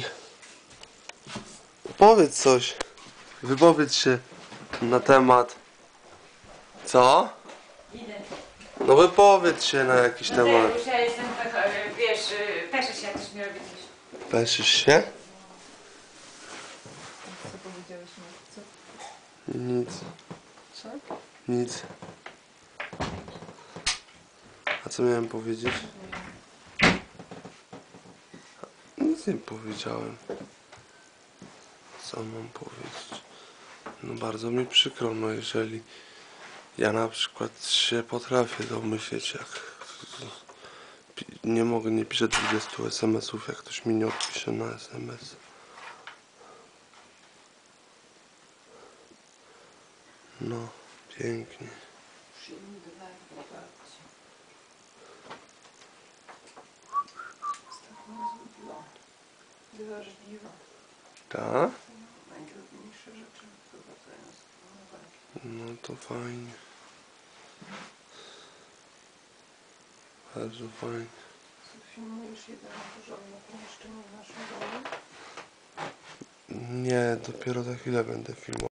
wszystkich. Powiedz coś. Wypowiedz się na temat. Co? Idę. No wypowiedz się na jakiś No temat. ja jestem tak, e, wiesz, peszę się jak też miał być. Peszysz się? Co powiedziałeś matce? Nic, Co? nic. A co miałem powiedzieć? Nic nie powiedziałem. Co mam powiedzieć? No bardzo mi przykro, no jeżeli ja na przykład się potrafię domyśleć, jak nie mogę, nie piszę 20 SMS-ów, jak ktoś mi nie odpisze na SMS. No, pięknie. Drażliwa. Tak? Rzeczy z No to fajnie. Bardzo fajnie. Filmujesz jedyne porządne pomieszczenie w naszym domu? Nie, dopiero za chwilę będę filmował.